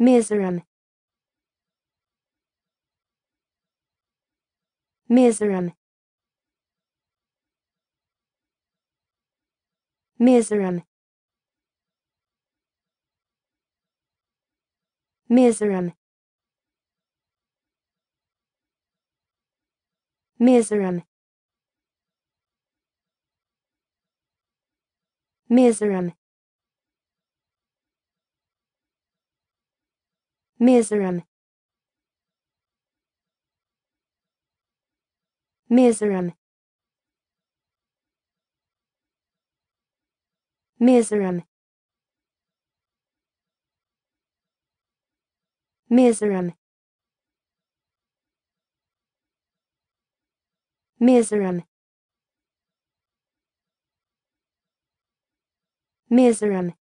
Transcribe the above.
Miserum. Miserum. Miserum. Miserum. Miserum. Miserum. Miserum. Miserum. Miserum. Miserum. Miserum. Miserum.